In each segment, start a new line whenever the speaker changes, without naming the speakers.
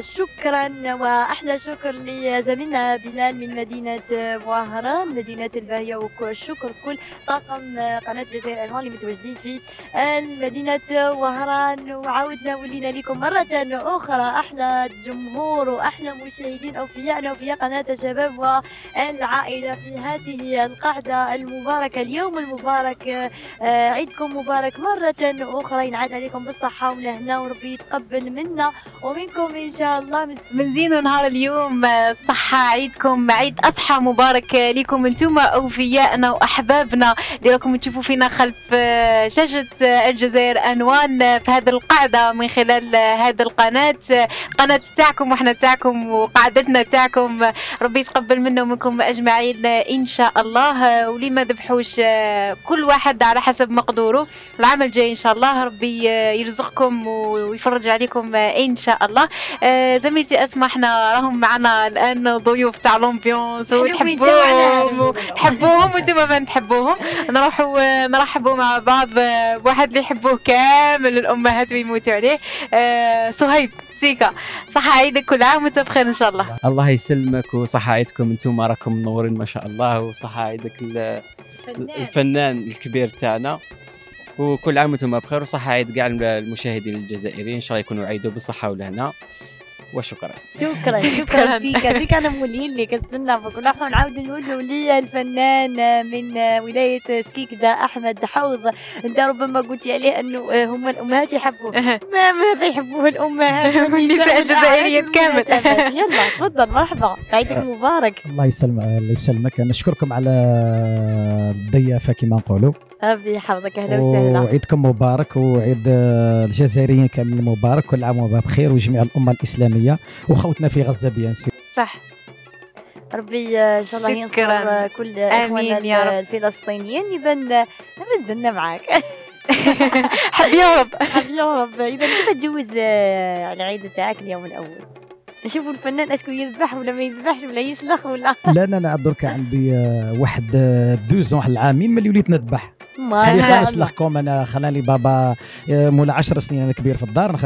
شكرا وأحلى شكر لزميلنا بلال من مدينة وهران مدينة الباهية وشكر كل طاقم قناة جزائر ألوان اللي متواجدين في مدينه وهران. وعاودنا ولينا لكم مرة أخرى. أحلى جمهور وأحلى مشاهدين اوفياءنا أوفياء قناة الشباب والعائلة في هذه القعدة المباركة. اليوم المبارك عيدكم مبارك مرة أخرى. ينعاد عليكم بالصحة والهنا وربي يتقبل منا ومنكم إن شاء الله.
من زين نهار اليوم صحة عيدكم عيد أضحى مبارك لكم أنتم أوفيائنا وأحبابنا. اللي راكم تشوفوا فينا خلف شاشة الجزائر أنوان في هذه القعدة من خلال هذه القناة. قناة تاعكم وإحنا تاعكم وقعدتنا تاعكم. ربي يتقبل منا ومنكم أجمعين إن شاء الله. ولي ما ذبحوش كل واحد على حسب مقدوره. العام الجاي إن شاء الله. ربي يرزقكم ويفرج عليكم إن شاء الله. آه زميلتي أسماء إحنا راهم معنا الآن ضيوف تاع لومبيونس وتحبوهم تحبوهم وأنتم ما تحبوهم. نروحوا نرحبوا مع بعض بواحد اللي يحبوه كامل الأمهات ويموتوا عليه آه صهيب سيكا. صحة عيدك كل عام وانت بخير إن شاء الله.
الله يسلمك وصحة عيدكم أنتم راكم منورين ما شاء الله وصحة عيدك الفنان. الكبير تاعنا. وكل عام وأنتم بخير وصحة عيد كاع المشاهدين الجزائريين إن شاء الله يكونوا عيدوا بالصحة والهنا وشكرا.
شكرا. شكرا. سيكا سيكا أنا مولين لك استنى بقول إحنا نعاود نقولوا لي الفنان من ولاية سكيكدا أحمد حوض. أنت ربما قلتي عليه أنه هم الأمهات يحبوه. ما ماذا يحبوه الأمهات.
والنساء الجزائريات كامل
يلا تفضل مرحبا. عيدك مبارك.
الله يسلمك الله يسلمك. نشكركم على الضيافة كما نقولوا.
ربي يحفظك أهلا وسهلا.
وعيدكم مبارك وعيد الجزائريين كامل مبارك. كل عام وأنتم بخير وجميع الأمة الإسلامية. وخوتنا في غزة بيان سور.
صح. ربي إن شاء الله ينصر كل إخواننا الفلسطينيين. اذا نزلنا معاك.
حب يا رب
حب يا رب اذا كيف تجوز العيد تاعك اليوم الأول؟ نشوفوا الفنان اسكو يذبح ولا ما يذبحش ولا يسلخ ولا.
لا أنا أنا درك عندي واحد deux ans واحد العامين ملي وليت نذبح.
ما
شاء نسلخكم أنا خلاني بابا مولا 10 سنين أنا كبير في الدار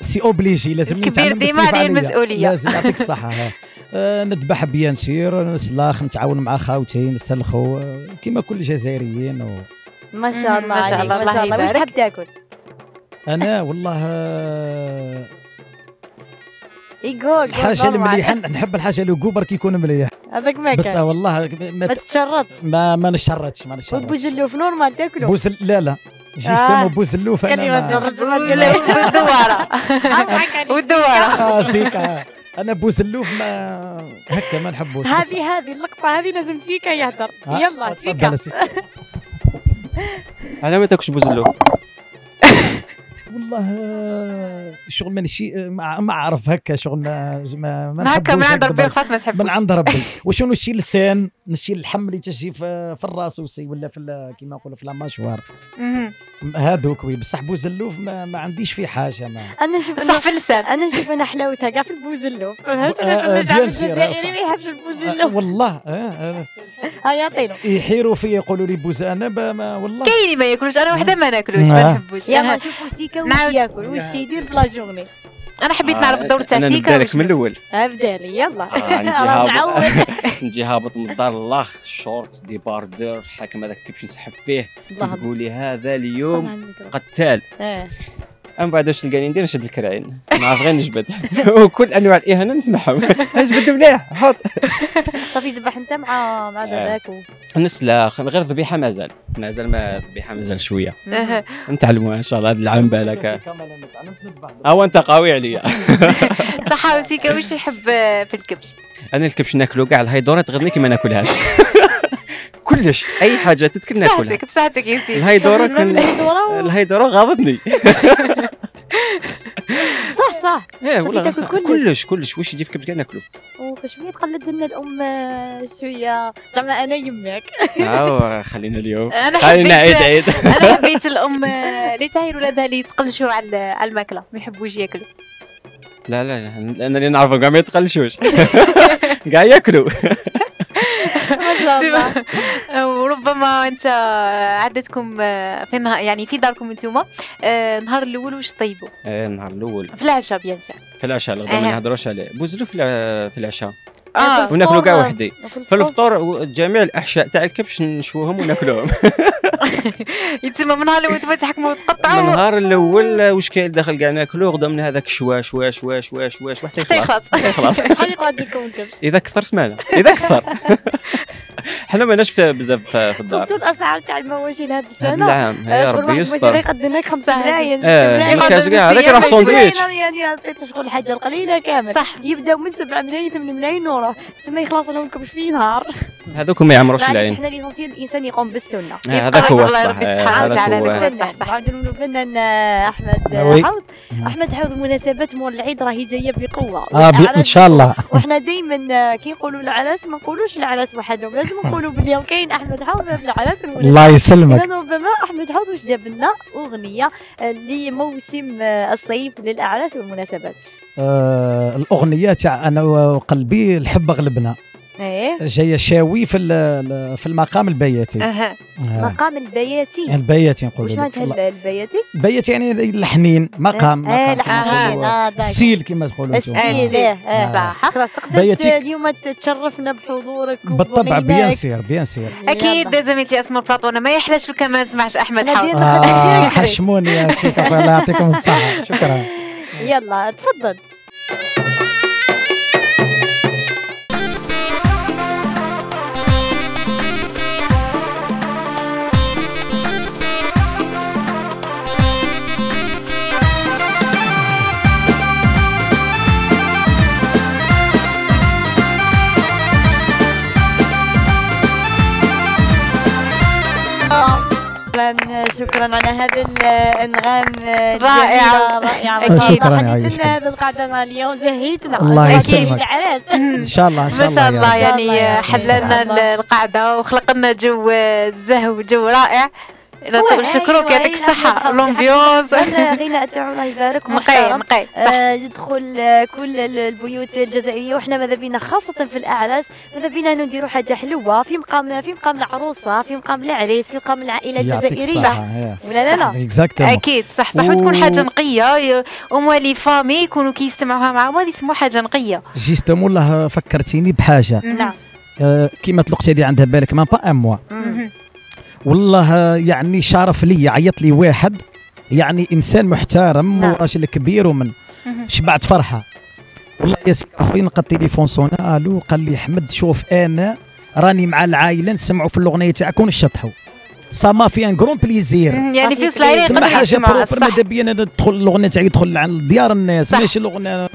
c'est obligé لازم
الكبير ديما عليه المسؤولية.
لازم يعطيك الصحة. أه نذبح bien sûr نسلخ نتعاون مع خاوتي نسلخوا كما كل الجزائريين و...
ما شاء الله ما شاء الله ما شاء الله. واش تحب تاكل؟
أنا والله
يقول
الحاجة المليحه نحب الحاجة اللي برك يكون مليح.
هذاك ما كان
بس والله
ما تشرطش
ما ما نشرطش ما نشرطش.
بوزلوف normal تاكلو.
بوز لا لا. justement آه. بوزلوف
أنا والدوارة. والدوارة.
آه سيكا. أنا بوزلوف ما هكا ما نحبوش
هذه هذه اللقطة هذه لازم سيكا يهدر. يلا سيكا.
سيكا.
أنا ما تاكلش بوزلوف
والله شغل ماني ما, ما اعرف هكا شغل ما ما, ما
هكا من عند ربي خلاص ما تحبوش.
من عند ربي. وشنو الشيء اللسان الشيء اللحم اللي تجي في, في الراس aussi ولا في كيما نقولوا في la mâchoire هذوك oui بصح بوزلوف ما, ما عنديش فيه حاجة ما
أنا نشوف
صح في اللسان.
أنا نشوف أنا حلاوتها كاع في البوزلوف
bien sûr
ما يحبش البوزلوف
والله
ها يعطينا.
يحيروا في يقولوا لي بوز أنا والله.
كاين ما ياكلوش أنا وحدة ما ناكلوش ما نحبوش.
يلا نشوفوا سيكا واش ياكل واش يدير في la journée.
أنا حبيت نعرف الدور تاع سيكا
نبدا من الأول.
أبدأ لي يلا.
آه نجي هابط نجي هابط من الدار الله short débardeur حاكم هذاك كيفاش نسحب فيه. تقولي هذا اليوم قتال. من بعد واش تلقاني ندير؟ نشد الكراعين. نعرف غير نجبد. وكل أنواع الإهانة نسمعهم نجبد مليح. حط
صافي ذبح أنت مع مع ذاك
نسلخ غير ذبيحة مازال مازال ما ذبيحة مازال شوية. نتعلموا إن شاء الله هذا العام بالك أو أنت قوي عليا.
صح وسيكا واش يحب في الكبش؟
أنا الكبش ناكلو كاع. الهيدورات غير كي ما ناكلهاش. كلش. أي حاجة تذكر ناكلها.
بصحتك بصحتك يا سيدي.
الهيدوره الهيدوره غاضتني
صح صح.
إيه والله كلش. كلش واش يجي في كبش كاع ناكلو
وشويه تقلد لنا الأم شوية. زعما أنا يماك
آه خلينا اليوم.
أنا
خلينا عيد عيد.
أنا حبيت الأم اللي تعاير ولادها اللي يتقلشوا على الماكلة. ما يحبوش ياكلوا.
لا لا أنا اللي نعرفهم كاع ما يتقلشوش. كاع ياكلوا.
وربما أنت عدتكم في النهار يعني في داركم أنتم النهار الأول واش طيبوا؟
النهار الأول.
في العشاء بيان
في العشاء الغدا ما نهضروش عليه بوزلوا في العشاء.
آه
وناكلوا كاع وحدي. في الفطور. جميع الأحشاء تاع الكبش نشوهم وناكلوهم.
يتسمى من نهار الأول تحكموا وتقطعوا
النهار الأول واش كاين داخل كاع ناكلوا غدا من هذاك شواش واش واش واش واش
حتى يخلص.
يخلص.
شحال يقعد لكم الكبش؟
إذا كثر سمانه إذا كثر. حنا ماناش بزاف في الدار.
شفتوا الأسعار تاع المواشي لهذا السنة؟
هذا العام يا ربي يستر.
يقدم لك 5 ملايين
آه الكاس كاع هذاك راه ساندويتش.
يعني عطيت شغل الحاجة القليلة كامل.
صح.
يبداو من 7 ملايين 8 ملايين وروح تسمى يخلص لهم كبش في نهار.
هذوك ما يعمروش العين.
حنا l'essentiel الانسان يقوم بالسنة.
هذاك هو الصح
ربي سبحانه وتعالى.
صح صح. الفنان أحمد حوض أحمد حوض مناسبات مول العيد راهي جاية بقوة.
آه إن شاء الله.
وحنا دائما كي نقولوا العراس ما نقولوش العراس وحدهم لازم نقولوا باليوم كاين أحمد حوض في العراس
الله يسلمك.
ربما أحمد حوض واش جاب لنا أغنية لموسم الصيف للأعراس والمناسبات.
آه الأغنية تاع أنا وقلبي الحب غلبنا
إيه.
جاية شاوي في في المقام البياتي.
أها.
مقام البياتي.
البياتي نقولوا
واش معناتها البياتي؟
بياتي يعني الحنين مقام
آه
مقام السيل كما تقولوا
السيل آه. صح. خلاص تقدر اليوم تشرفنا بحضورك
بالطبع bien sûr bien sûr.
أكيد زميلتي اسماء بلاطونه ما يحلاش لك ما نسمعش أحمد حاول.
آه حشموني يا سيدي الله يعطيكم الصحة. شكرا.
يلا تفضل. شكرا على هذا الإنغام
رائعه
رائعه
شكرا
لنا هذه القعدة اليوم. زهيتنا
الله يسلمك.
إن
شاء الله إن
شاء الله ما شاء الله يعني حللنا القعدة وخلق لنا جو الزهو جو رائع. لا طول شكرك يعطيك الصحة l'ambiance
غناء تاعو الله يبارك
نقي نقي
آه يدخل كل البيوت الجزائرية. وحنا ماذا بينا؟ خاصة في الأعراس ماذا بينا نديروا حاجة حلوة؟ في مقام في مقام العروسة في مقام العريس في مقام العائلة الجزائرية.
ولا
لا لا.
أكيد صح صح. وتكون حاجة نقية. وما les familles يكونوا كيستمعوها معاهم هذه يسموها حاجة نقية.
justement والله فكرتيني بحاجة.
نعم.
كيما طلقتي هذه عندها بالك y a pas un mois والله يعني شرف لي عيط لي واحد. يعني إنسان محترم
نعم.
وراجل كبير ومن شبعت فرحة. والله يا سيدي أخويا نلقى التليفون صونا. ألو قال لي أحمد شوف أنا راني مع العائلة نسمعوا في الأغنية تاعك ونشطحوا ça m'a fait un grand plaisir
يعني في وصل
تسمى حاجة propre ماذا بيا أنا تدخل الاغنيه تاعي يدخل عند ديار الناس ماشي الاغنيه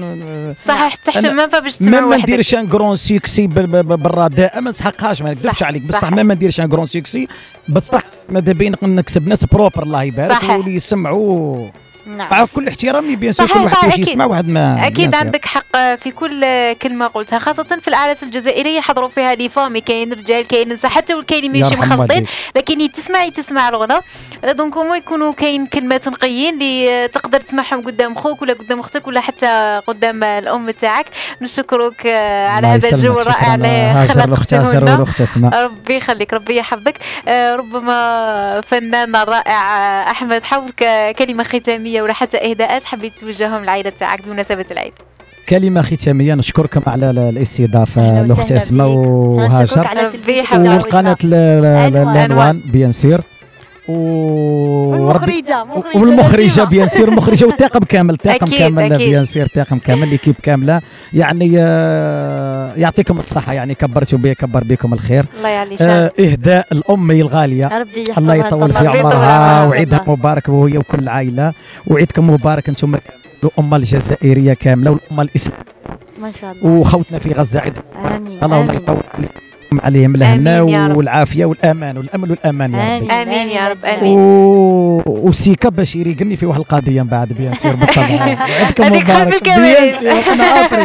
صح تحشم ما باش تسمع
ما نديرش un grand succès بالرداء ما نسحقهاش ما نكذبش عليك بصح ما نديرش un grand succès بصح ماذا بينا نكسب ناس propre الله يبارك واللي يسمعوا
نعم.
مع كل احترامي bien sûr كل واحد واش يسمع واحد ما
أكيد عندك حق في كل كلمة قلتها خاصة في الاعراس الجزائرية حضروا فيها les familles كاين رجال كاين نساء حتى والكاين ماشي مخلطين لكن تسمعي تسمع الغنى. donc هما يكونوا كاين كلمات نقيين اللي تقدر تسمعهم قدام خوك ولا قدام أختك ولا حتى قدام الأم تاعك. نشكرك على هذا الجو الرائع اللي
خلقته
ربي يخليك ربي يحفظك. ربما فنان رائع أحمد حوض كلمة ختامية. ولا حتى إهداءات حبيت توجههم للعائله تاعك بمناسبة العيد.
كلمة ختامية نشكركم على الاستضافة. الأخت أسماء وهاجر. والقناه العنوان bien sûr.
والمخرجة
والمخرجة bien sûr المخرجه والطاقم كامل الطاقم كامل bien sûr الطاقم كامل l'équipe كاملة. يعني يعطيكم الصحة يعني كبرتوا بي كبر بكم الخير.
الله يعلي
آه إهداء لأمي الغالية.
ربي
الله يطول في عمرها وعيدها مبارك وهي وكل العائله وعيدكم مبارك أنتم الأمة الجزائرية كاملة والأمة الإسلامية.
ما شاء الله.
وخوتنا في غزة عيد
آمين
الله يطول. عليهم الهنا والعافية والأمان والامن والأمان يا
ربي. آمين. يا رب آمين.
و... وسيكا باش يريقني في واحد القضية من بعد bien sûr بالطبع عندكم مبارك.
bien
sûr أنا عافري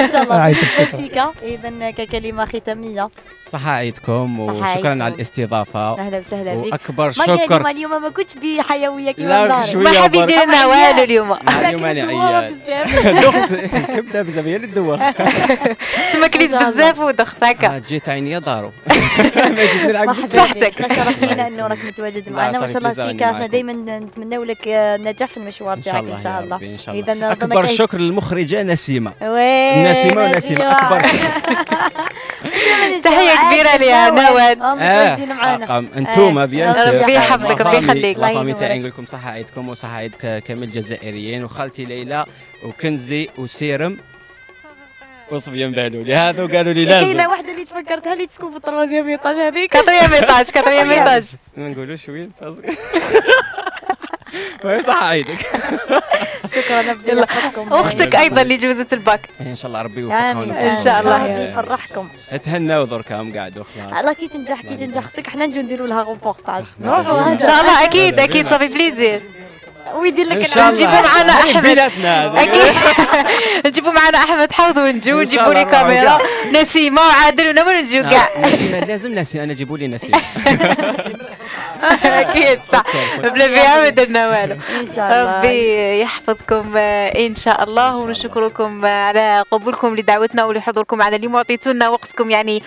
إن شاء الله. سيكا اذا ككلمة ختامية.
صحة عيدكم وشكرا على الاستضافة.
أهلا وسهلا بك.
وأكبر شكر.
اليوم ما كنتش بحيوية
لا
كيما
شوية
ما يدير لنا والو. اليوم.
اليوم أنا عيان دخت الكبدة بزاف هي اللي تدوخ
تما كليت بزاف ودخت هكا
جيت عيني دارو
صحتك.
شرف لينا إنه راك متواجد معنا وإن شاء الله سيكا إحنا دائما نتمنوا لك النجاح في المشوار تاعك إن شاء الله.
إن شاء الله. أكبر شكر للمخرجة نسيمة.
oui
نسيمة ونسيمة. أكبر.
تحية كبيرة ليها نوال
آه. معانا.
انتوما bien sûr
ربي يحفظك ربي يخليك.
la famille تاعي نقول لكم صحة عيدكم وصحة عيد كامل الجزائريين وخالتي ليلى وكنزي وسيرم. وصبيان بالولي هذا وقالوا لي لازم.
كاينة واحدة اللي تفكرتها اللي تسكن في ال troisième étage هذيك.
quatrième étage quatrième étage
ما نقولوش وين صح عيدك.
شكرا
يلا. أختك أيضا اللي جوزت الباك.
إن شاء الله ربي يوفقها
إن شاء الله
يفرحكم.
تهناو درك هم قاعدوا خلاص
الله كي تنجح كي تنجح. أختك حنا نجو نديروا لها غوبورتاج
إن شاء الله أكيد أكيد ça fait plaisir.
ويدير لك
نجيبوا معنا أحمد.
أكيد.
نجيبوا معنا أحمد. حوض ونجو ونجيبوا لي كاميرا. نسيمه وعادل ونمر ونجيو كاع
لازم نسيمه أنا جيبوا لي نسيمه
أكيد صح. بلا بها ما درنا والو.
إن شاء الله.
ربي يحفظكم إن شاء الله. ونشكركم على قبولكم لدعوتنا ولحضوركم معنا اليوم وعطيتونا وقتكم يعني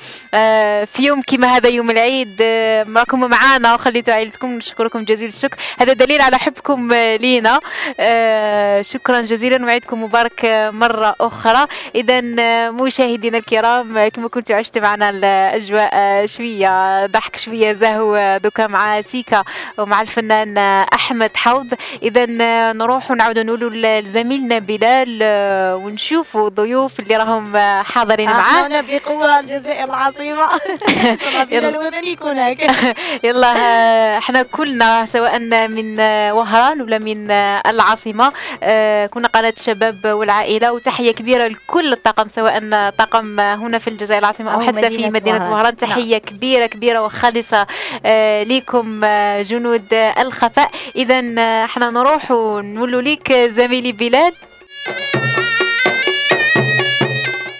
في يوم كما هذا يوم العيد راكم معنا وخليتوا عائلتكم. نشكركم جزيل الشكر. هذا دليل على حبكم لينا. شكرا جزيلا. وعيدكم مبارك مرة أخرى. إذا مشاهدينا الكرام كما كنتوا عشتوا معنا الأجواء شوية ضحك شوية زهو دوكا مع سيكا ومع الفنان أحمد حوض. إذا نروح ونعود نقولوا لزميلنا بلال ونشوفوا الضيوف اللي راهم حاضرين معاه.
أنا بقوة الجزائر العاصمة. بلال الوطني يكون هكا
يلا إحنا كلنا سواء من وهران ولا من العاصمة كنا قناة الشباب والعائلة وتحية كبيرة لكل الطاقم سواء طاقم هنا في الجزائر العاصمة أو, أو حتى في مدينة وهران. تحية نعم. كبيرة كبيرة وخالصة لكم جنود الخفاء. إذا إحنا نروح ونقول لك زميلي بلال